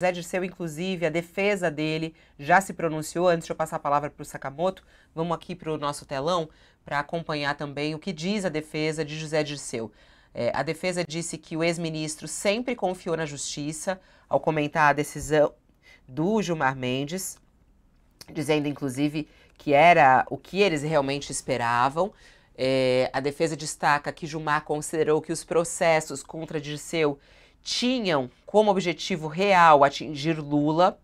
José Dirceu, inclusive, a defesa dele já se pronunciou. Antes de eu passar a palavra para o Sakamoto, vamos aqui para o nosso telão para acompanhar também o que diz a defesa de José Dirceu. É, a defesa disse que o ex-ministro sempre confiou na justiça ao comentar a decisão do Gilmar Mendes, dizendo inclusive que era o que eles realmente esperavam. É, a defesa destaca que Gilmar considerou que os processos contra Dirceu tinham como objetivo real atingir Lula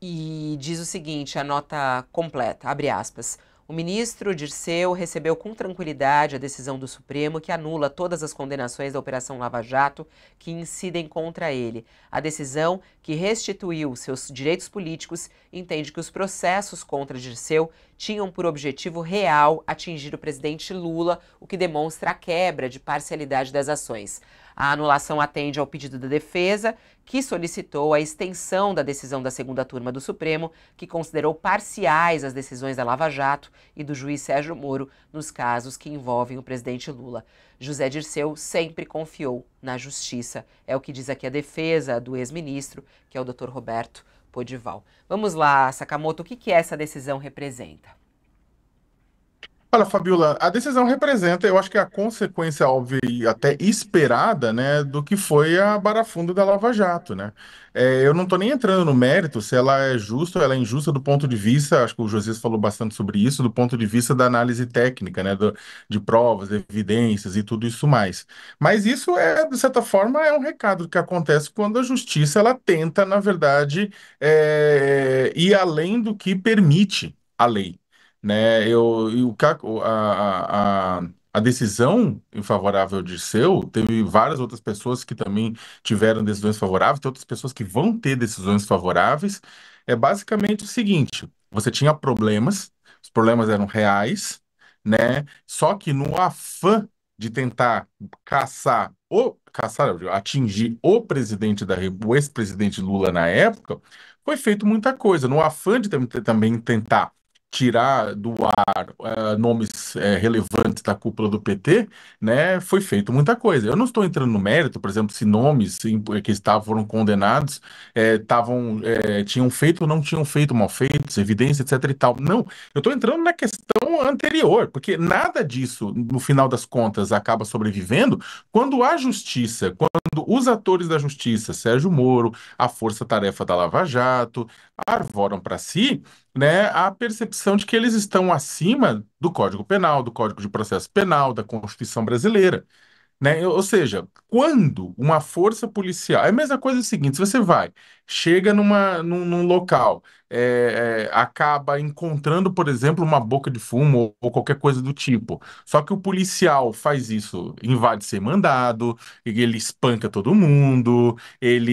e diz o seguinte, a nota completa, abre aspas. O ministro Dirceu recebeu com tranquilidade a decisão do Supremo que anula todas as condenações da Operação Lava Jato que incidem contra ele. A decisão, que restituiu seus direitos políticos, entende que os processos contra Dirceu tinham por objetivo real atingir o presidente Lula, o que demonstra a quebra de parcialidade das ações. A anulação atende ao pedido da defesa, que solicitou a extensão da decisão da segunda turma do Supremo, que considerou parciais as decisões da Lava Jato e do juiz Sérgio Moro nos casos que envolvem o presidente Lula. José Dirceu sempre confiou na justiça, é o que diz aqui a defesa do ex-ministro, que é o Dr. Roberto Podival. Vamos lá, Sakamoto, o que, que essa decisão representa? Olha, Fabiola, a decisão representa, eu acho que a consequência óbvia e até esperada, né, do que foi a barafunda da Lava Jato, né? É, eu não estou nem entrando no mérito se ela é justa ou ela é injusta do ponto de vista, acho que o Josias falou bastante sobre isso, do ponto de vista da análise técnica, né, do, de provas, evidências e tudo isso mais. Mas isso é, de certa forma, é um recado que acontece quando a justiça ela tenta, na verdade, é, ir além do que permite a lei né? Eu, e o, a, a, a decisão favorável de seu, teve várias outras pessoas que também tiveram decisões favoráveis, tem outras pessoas que vão ter decisões favoráveis. É basicamente o seguinte: você tinha problemas, os problemas eram reais, né? Só que no afã de tentar caçar o caçar, atingir o presidente da o ex-presidente Lula na época, foi feito muita coisa. No afã de também tentar tirar do ar uh, nomes uh, relevantes da cúpula do PT, né, foi feito muita coisa. Eu não estou entrando no mérito, por exemplo, se nomes que estavam foram condenados estavam eh, tinham feito ou não tinham feito mal feitos, evidência, etc e tal. Não, eu estou entrando na questão anterior, porque nada disso, no final das contas, acaba sobrevivendo quando a justiça, quando os atores da justiça, Sérgio Moro, a força-tarefa da Lava Jato, arvoram para si né, a percepção de que eles estão acima do Código Penal, do Código de Processo Penal, da Constituição brasileira. Né? Ou seja, quando uma força policial. É a mesma coisa é o seguinte: se você vai, chega numa, num, num local, é, é, acaba encontrando, por exemplo, uma boca de fumo ou, ou, qualquer coisa do tipo. Só que o policial faz isso, invade sem mandado, ele espanca todo mundo, ele,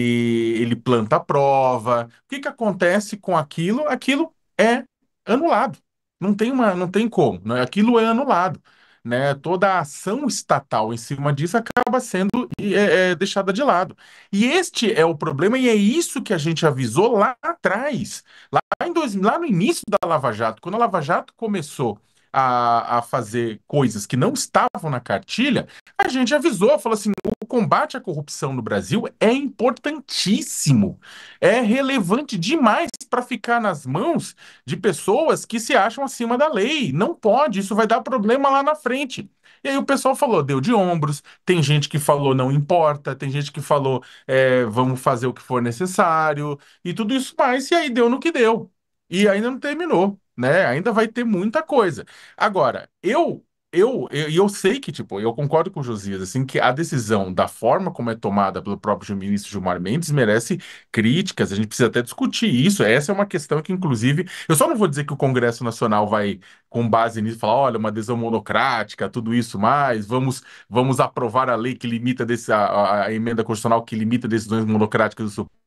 ele planta a prova. O que, que acontece com aquilo? Aquilo é anulado. Não tem uma, não tem como, né? Aquilo é anulado. Né, toda a ação estatal em cima disso acaba sendo é, é, deixada de lado. E este é o problema, e é isso que a gente avisou lá atrás, lá, em dois, lá no início da Lava Jato, quando a Lava Jato começou a, a fazer coisas que não estavam na cartilha, a gente avisou, falou assim: o combate à corrupção no Brasil é importantíssimo, é relevante demais para ficar nas mãos de pessoas que se acham acima da lei. Não pode, isso vai dar problema lá na frente. E aí o pessoal falou, deu de ombros, tem gente que falou não importa, tem gente que falou é, vamos fazer o que for necessário, e tudo isso mais, e aí deu no que deu. E ainda não terminou né? Ainda vai ter muita coisa. Agora, eu eu, eu, eu sei que, tipo, eu concordo com o Josias, assim, que a decisão da forma como é tomada pelo próprio ministro Gilmar Mendes merece críticas, a gente precisa até discutir isso, essa é uma questão que, inclusive, eu só não vou dizer que o Congresso Nacional vai, com base nisso, falar, olha, uma adesão monocrática, tudo isso mais, vamos, vamos aprovar a lei que limita, desse, a, a emenda constitucional que limita decisões monocráticas do Supremo,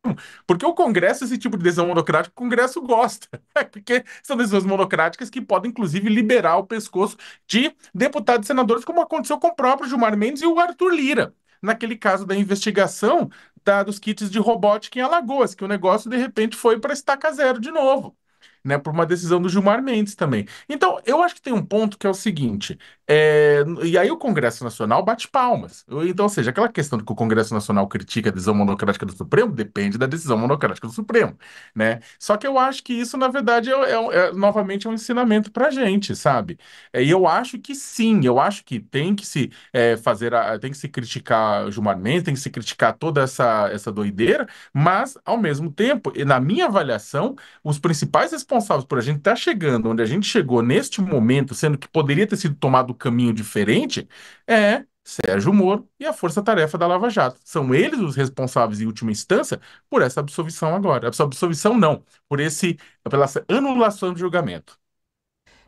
porque o Congresso, esse tipo de decisão monocrática, o Congresso gosta. Porque são decisões monocráticas que podem, inclusive, liberar o pescoço de deputados e senadores, como aconteceu com o próprio Gilmar Mendes e o Arthur Lira. Naquele caso da investigação da, dos kits de robótica em Alagoas, que o negócio, de repente, foi para estaca zero de novo. Né, por uma decisão do Gilmar Mendes também. Então, eu acho que tem um ponto que é o seguinte, é, e aí o Congresso Nacional bate palmas. Então, ou seja, aquela questão de que o Congresso Nacional critica a decisão monocrática do Supremo depende da decisão monocrática do Supremo, né? Só que eu acho que isso, na verdade, é, é, é novamente é um ensinamento para gente, sabe? É, e eu acho que sim, eu acho que tem que se é, fazer, a, tem que se criticar Gilmar Mendes, tem que se criticar toda essa, essa doideira, mas, ao mesmo tempo, na minha avaliação, os principais responsáveis por a gente estar tá chegando onde a gente chegou neste momento, sendo que poderia ter sido tomado um caminho diferente, é Sérgio Moro e a força-tarefa da Lava Jato. São eles os responsáveis, em última instância, por essa absolvição agora. Essa absolvição não, por esse, pela anulação de julgamento.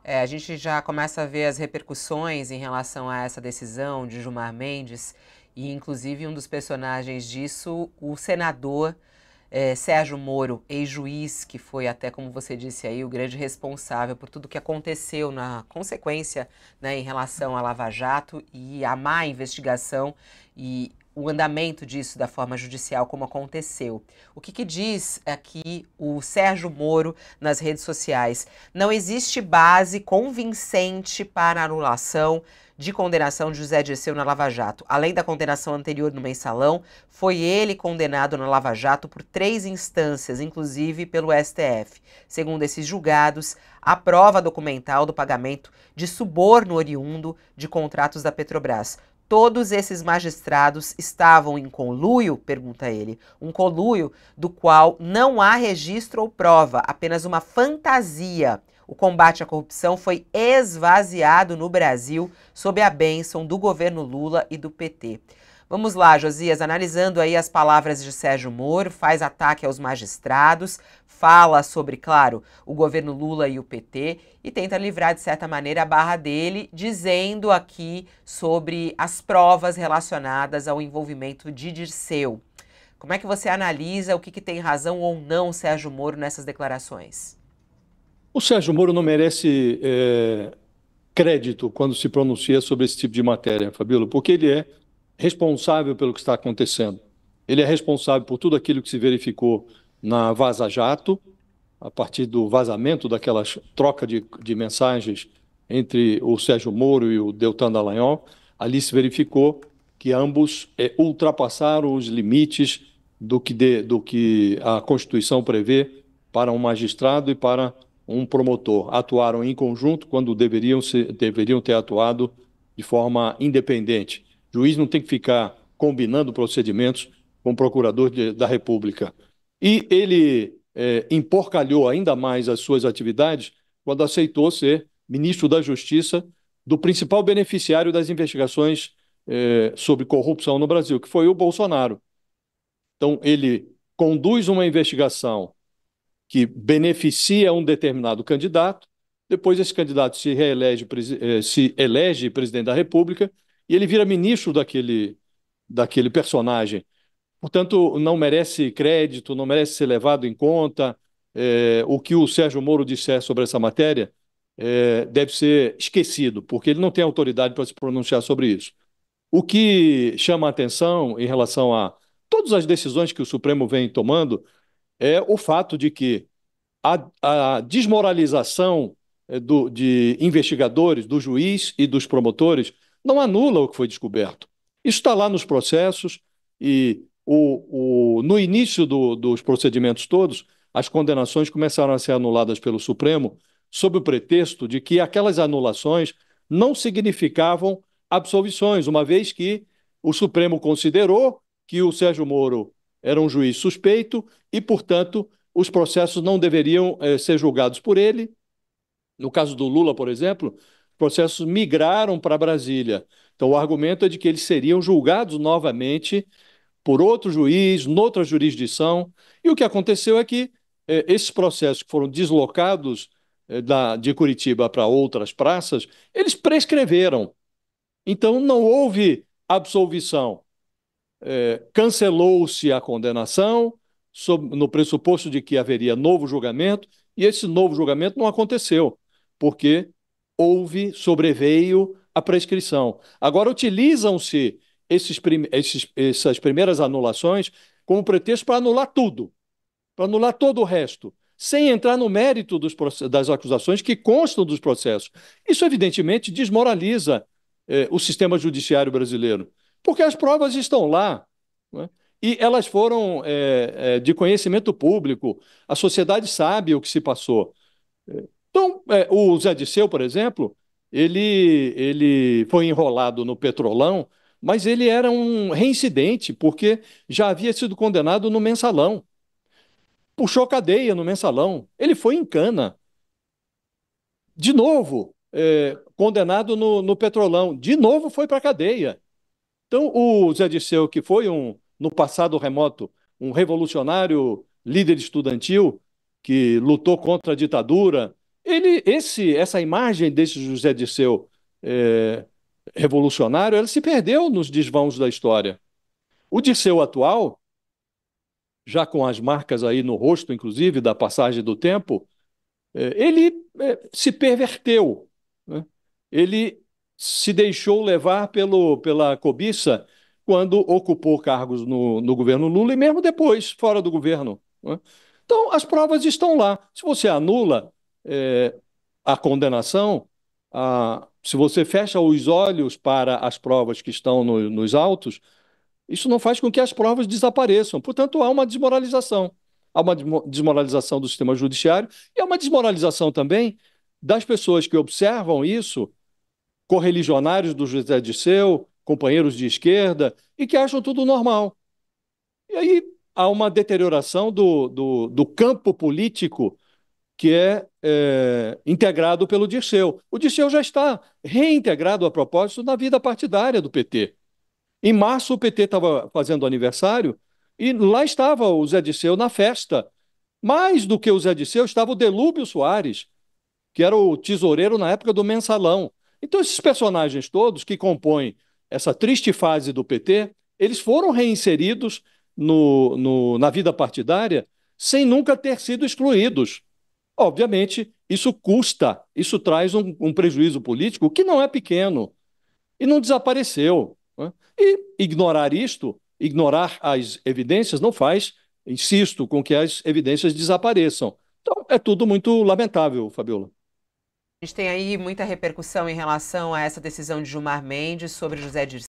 É, a gente já começa a ver as repercussões em relação a essa decisão de Gilmar Mendes, e inclusive um dos personagens disso, o senador é, Sérgio Moro, ex-juiz, que foi até, como você disse aí, o grande responsável por tudo que aconteceu na consequência né, em relação à Lava Jato e a má investigação e o andamento disso da forma judicial, como aconteceu. O que, que, diz aqui o Sérgio Moro nas redes sociais? Não existe base convincente para anulação de condenação de José Dirceu na Lava Jato. Além da condenação anterior no mensalão, foi ele condenado na Lava Jato por três instâncias, inclusive pelo STF. Segundo esses julgados, a prova documental do pagamento de suborno oriundo de contratos da Petrobras. Todos esses magistrados estavam em conluio? Pergunta ele. Um conluio do qual não há registro ou prova, apenas uma fantasia. O combate à corrupção foi esvaziado no Brasil sob a bênção do governo Lula e do PT. Vamos lá, Josias, analisando aí as palavras de Sérgio Moro, faz ataque aos magistrados, fala sobre, claro, o governo Lula e o PT e tenta livrar de certa maneira a barra dele, dizendo aqui sobre as provas relacionadas ao envolvimento de Dirceu. Como é que você analisa o que, que tem razão ou não Sérgio Moro nessas declarações? O Sérgio Moro não merece é, crédito quando se pronuncia sobre esse tipo de matéria, Fabíola, porque ele é responsável pelo que está acontecendo. Ele é responsável por tudo aquilo que se verificou na Vaza Jato, a partir do vazamento daquela troca de, de mensagens entre o Sérgio Moro e o Deltan Dallagnol. Ali se verificou que ambos é, ultrapassaram os limites do que, de, do que a Constituição prevê para um magistrado e para um promotor atuaram em conjunto quando deveriam, ser, deveriam ter atuado de forma independente. O juiz não tem que ficar combinando procedimentos com o procurador de, da República. E ele é, emporcalhou ainda mais as suas atividades quando aceitou ser ministro da Justiça do principal beneficiário das investigações é, sobre corrupção no Brasil, que foi o Bolsonaro. Então, ele conduz uma investigação que beneficia um determinado candidato, depois esse candidato se reelege, eh, se elege presidente da República e ele vira ministro daquele, daquele personagem. Portanto, não merece crédito, não merece ser levado em conta. É, o que o Sérgio Moro disser sobre essa matéria é, deve ser esquecido, porque ele não tem autoridade para se pronunciar sobre isso. O que chama a atenção em relação a todas as decisões que o Supremo vem tomando é o fato de que a, a desmoralização eh, do, de investigadores, do juiz e dos promotores não anula o que foi descoberto. Isso está lá nos processos e o, o, no início do, dos procedimentos todos, as condenações começaram a ser anuladas pelo Supremo sob o pretexto de que aquelas anulações não significavam absolvições, uma vez que o Supremo considerou que o Sérgio Moro era um juiz suspeito e, portanto, os processos não deveriam eh, ser julgados por ele. No caso do Lula, por exemplo, processos migraram para Brasília. Então, o argumento é de que eles seriam julgados novamente por outro juiz, noutra jurisdição. E o que aconteceu é que eh, esses processos que foram deslocados eh, da, de Curitiba para outras praças, eles prescreveram. Então, não houve absolvição é, cancelou-se a condenação sob, no pressuposto de que haveria novo julgamento, e esse novo julgamento não aconteceu, porque houve, sobreveio a prescrição. Agora, utilizam-se esses, essas primeiras anulações como pretexto para anular tudo, para anular todo o resto, sem entrar no mérito dos, das acusações que constam dos processos. Isso, evidentemente, desmoraliza eh, o sistema judiciário brasileiro, porque as provas estão lá. Né? E elas foram é, é, de conhecimento público, a sociedade sabe o que se passou. Então, é, o Zé Disseu, por exemplo, ele, ele foi enrolado no Petrolão, mas ele era um reincidente, porque já havia sido condenado no mensalão. Puxou cadeia no mensalão. Ele foi em cana. De novo, é, condenado no, no Petrolão. De novo foi para cadeia. Então, o Zé Disseu, que foi um, no passado remoto, um revolucionário líder estudantil que lutou contra a ditadura. Ele, esse, essa imagem desse José Disseu é, revolucionário, ela se perdeu nos desvãos da história. O Disseu atual, já com as marcas aí no rosto, inclusive, da passagem do tempo, é, ele é, se perverteu. Né? Ele se deixou levar pelo, pela cobiça quando ocupou cargos no, no governo Lula e mesmo depois, fora do governo. Né? Então, as provas estão lá. Se você anula é, a condenação, a, se você fecha os olhos para as provas que estão no, nos autos, isso não faz com que as provas desapareçam. Portanto, há uma desmoralização. Há uma desmoralização do sistema judiciário e há uma desmoralização também das pessoas que observam isso, correligionários do José Disseu, companheiros de esquerda, e que acham tudo normal. E aí há uma deterioração do, do, do campo político que é, é, integrado pelo Dirceu. O Dirceu já está reintegrado a propósito na vida partidária do PT. Em março, o PT estava fazendo aniversário e lá estava o Zé Dirceu na festa. Mais do que o Zé Dirceu, estava o Delúbio Soares, que era o tesoureiro na época do mensalão. Então, esses personagens todos que compõem essa triste fase do PT, eles foram reinseridos no, no, na vida partidária sem nunca ter sido excluídos. Obviamente, isso custa, isso traz um, um prejuízo político que não é pequeno e não desapareceu. Né? E ignorar isto, ignorar as evidências, não faz, insisto, com que as evidências desapareçam. Então, é tudo muito lamentável, Fabiola. A gente tem aí muita repercussão em relação a essa decisão de Gilmar Mendes sobre José